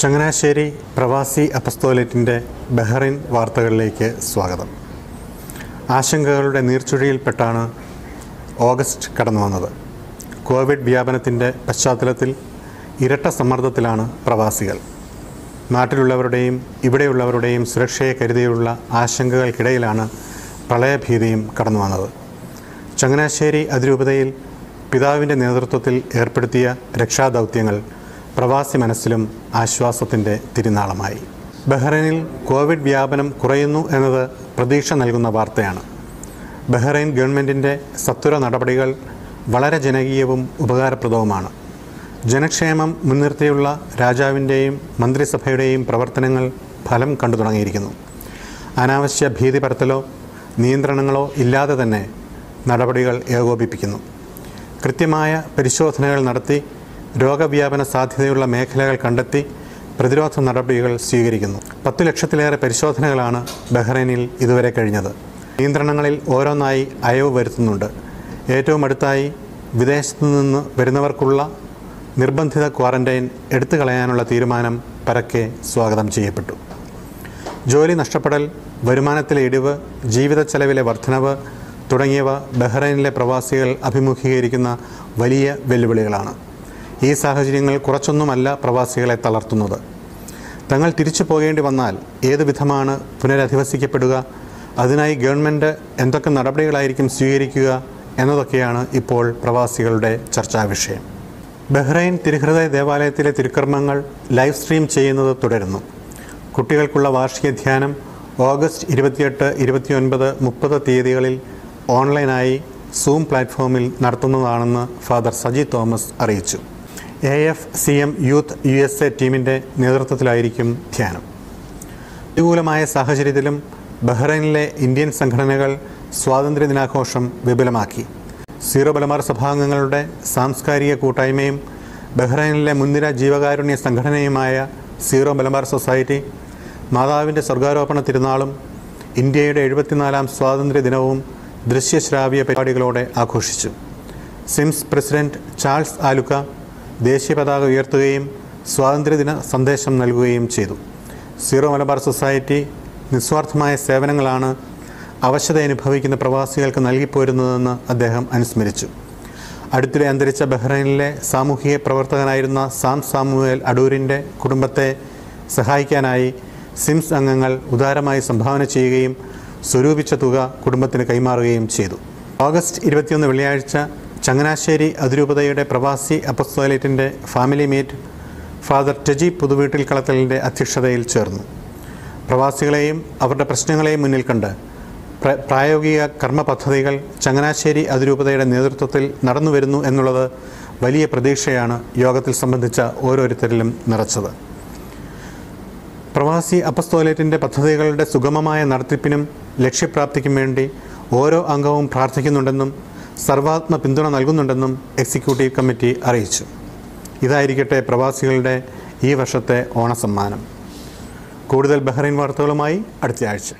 ചങ്ങനാശ്ശേരി പ്രവാസി അപ്പസ്തോലറ്റിന്റെ ബഹ്റിൻ വാർത്തകളിലേക്ക് സ്വാഗതം. ആശങ്കകളുടെ നീർച്ചുഴിയിൽപ്പെട്ടാണ് ഓഗസ്റ്റ് കടന്നു വന്നത്. കോവിഡ് വ്യാപനത്തിന്റെ പശ്ചാത്തലത്തിൽ ഇരട്ട സമ്മർദ്ദത്തിലാണ് പ്രവാസികൾ. നാട്ടിലുള്ളവരുടെയും ഇവിടെയുള്ളവരുടെയും സുരക്ഷയെ കരുതിയുള്ള ആശങ്കകൾക്കിടയിലാണ് പ്രളയഭീതിയും കടന്നു വന്നത്. ചങ്ങനാശ്ശേരി അതിരൂപതയിൽ പിതാവിന്റെ നേതൃത്വത്തിൽ ഏർപ്പെടുത്തിയ രക്ഷാദൗത്യങ്ങൾ പ്രവാസി മനസ്സിലും ആശ്വാസത്തിന്റെ തിരുനാളമായി. ബഹ്റൈനിൽ കോവിഡ് വ്യാപനം കുറയുന്നു എന്നത് പ്രതീക്ഷ നൽകുന്ന വാർത്തയാണ്. ബഹ്റൈൻ ഗവൺമെന്റിന്റെ സത്വര നടപടികൾ വളരെ ജനകീയവും ഉപകാരപ്രദവുമാണ്. ജനക്ഷേമം മുൻനിർത്തിയുള്ള രാജാവിന്റെയും മന്ത്രിസഭയുടെയും പ്രവർത്തനങ്ങൾ ഫലം കണ്ടു തുടങ്ങിയിരിക്കുന്നു. അനാവശ്യ ഭീതി പരത്തലോ നിയന്ത്രണങ്ങളോ ഇല്ലാതെ തന്നെ നടപടികൾ ഏകോപിപ്പിക്കുന്നു. കൃത്യമായ പരിശോധനകൾ നടത്തി രോഗവ്യാപന സാധ്യതയുള്ള മേഖലകൾ കണ്ടെത്തി പ്രതിരോധ നടപടികൾ സ്വീകരിക്കുന്നു. പത്തു ലക്ഷത്തിലേറെ പരിശോധനകളാണ് ബഹ്റൈനിൽ ഇതുവരെ കഴിഞ്ഞത്. നിയന്ത്രണങ്ങളിൽ ഓരോന്നായി അയവ് വരുത്തുന്നുണ്ട്. ഏറ്റവും അടുത്തായി വിദേശത്തു നിന്ന് വരുന്നവർക്കുള്ള നിർബന്ധിത ക്വാറന്റൈൻ എടുത്തു കളയാനുള്ള തീരുമാനം പരക്കെ സ്വാഗതം ചെയ്യപ്പെട്ടു. ജോലി നഷ്ടപ്പെടൽ വരുമാനത്തിലെ ഇടിവ് ജീവിത ചെലവിലെ വർധനവ് തുടങ്ങിയവ ബഹ്റൈനിലെ പ്രവാസികൾ അഭിമുഖീകരിക്കുന്ന വലിയ വെല്ലുവിളികളാണ്. ഈ സാഹചര്യങ്ങൾ കുറച്ചൊന്നുമല്ല പ്രവാസികളെ തളർത്തുന്നത്. തങ്ങൾ തിരിച്ചു പോകേണ്ടി വന്നാൽ ഏത് വിധമാണ് പുനരധിവസിക്കപ്പെടുക? അതിനായി ഗവൺമെന്റ് എന്തൊക്കെ നടപടികളായിരിക്കും സ്വീകരിക്കുക എന്നതൊക്കെയാണ് ഇപ്പോൾ പ്രവാസികളുടെ ചർച്ചാ വിഷയം. ബഹ്റൈൻ തിരുഹൃദയ ദേവാലയത്തിലെ തിരുക്കർമ്മങ്ങൾ ലൈവ് സ്ട്രീം ചെയ്യുന്നത് തുടരുന്നു. കുട്ടികൾക്കുള്ള വാർഷിക ധ്യാനം ഓഗസ്റ്റ് ഇരുപത്തിയെട്ട് ഇരുപത്തിയൊൻപത് മുപ്പത് തീയതികളിൽ ഓൺലൈനായി സൂം പ്ലാറ്റ്ഫോമിൽ നടത്തുന്നതാണെന്ന് ഫാദർ സജി തോമസ് അറിയിച്ചു. A F C M youth U S A ടീമിന്റെ നേതൃത്വത്തിലായിരിക്കും ധ്യാനം. പ്രതികൂലമായ സാഹചര്യത്തിലും ബഹ്റൈനിലെ ഇന്ത്യൻ സംഘടനകൾ സ്വാതന്ത്ര്യ ദിനാഘോഷം വിപുലമാക്കി. സീറോ ബലമാർ സഭാംഗങ്ങളുടെ സാംസ്കാരിക കൂട്ടായ്മയും ബഹ്റൈനിലെ മുൻനിര ജീവകാരുണ്യ സംഘടനയുമായ സീറോ മലബാർ സൊസൈറ്റി മാതാവിന്റെ സ്വർഗാരോപണ തിരുനാളും ഇന്ത്യയുടെ എഴുപത്തിനാലാം സ്വാതന്ത്ര്യ ദിനവും ദൃശ്യശ്രാവ്യ പരിപാടികളോടെ ആഘോഷിച്ചു. സിംസ് പ്രസിഡന്റ് ചാൾസ് ആലുക്ക ദേശീയ പതാക ഉയർത്തുകയും സ്വാതന്ത്ര്യദിന സന്ദേശം നൽകുകയും ചെയ്തു. സീറോ മലബാർ സൊസൈറ്റി നിസ്വാർത്ഥമായ സേവനങ്ങളാണ് അവശത അനുഭവിക്കുന്ന പ്രവാസികൾക്ക് നൽകിപ്പോരുന്നതെന്ന് അദ്ദേഹം അനുസ്മരിച്ചു. അടുത്തിടെ അന്തരിച്ച ബഹ്റൈനിലെ സാമൂഹിക പ്രവർത്തകനായിരുന്ന സാം സാമുവേൽ അടൂരിന്റെ കുടുംബത്തെ സഹായിക്കാനായി സിംസ് അംഗങ്ങൾ ഉദാരമായി സംഭാവന ചെയ്യുകയും സ്വരൂപിച്ച തുക കുടുംബത്തിന് കൈമാറുകയും ചെയ്തു. ഓഗസ്റ്റ് ഇരുപത്തിയൊന്ന് വെള്ളിയാഴ്ച ചങ്ങനാശ്ശേരി അതിരൂപതയുടെ പ്രവാസി അപ്പസ്തോലേറ്റിന്റെ family meet father Teji Puthuveettil കളത്തലിന്റെ അധ്യക്ഷതയിൽ ചേർന്നു. പ്രവാസികളെയും അവരുടെ പ്രശ്നങ്ങളെയും മുന്നിൽ കണ്ട് പ്ര- പ്രായോഗിക കർമ്മ പദ്ധതികൾ ചങ്ങനാശ്ശേരി അതിരൂപതയുടെ നേതൃത്വത്തിൽ നടന്നു വരുന്നു എന്നുള്ളത് വലിയ പ്രതീക്ഷയാണ് യോഗത്തിൽ സംബന്ധിച്ച ഓരോരുത്തരിലും നിറച്ചത്. പ്രവാസി അപ്പസ്തോലേറ്റിന്റെ പദ്ധതികളുടെ സുഗമമായ നടത്തിപ്പിനും ലക്ഷ്യപ്രാപ്തിക്കും വേണ്ടി ഓരോ അംഗവും പ്രാർത്ഥിക്കുന്നുണ്ടെന്നും സർവാത്മ പിന്തുണ നൽകുന്നുണ്ടെന്നും എക്സിക്യൂട്ടീവ് കമ്മിറ്റി അറിയിച്ചു. ഇതായിരിക്കട്ടെ പ്രവാസികളുടെ ഈ വർഷത്തെ ഓണസമ്മാനം. കൂടുതൽ ബഹ്റൈൻ വാർത്തകളുമായി അടുത്തയാഴ്ച.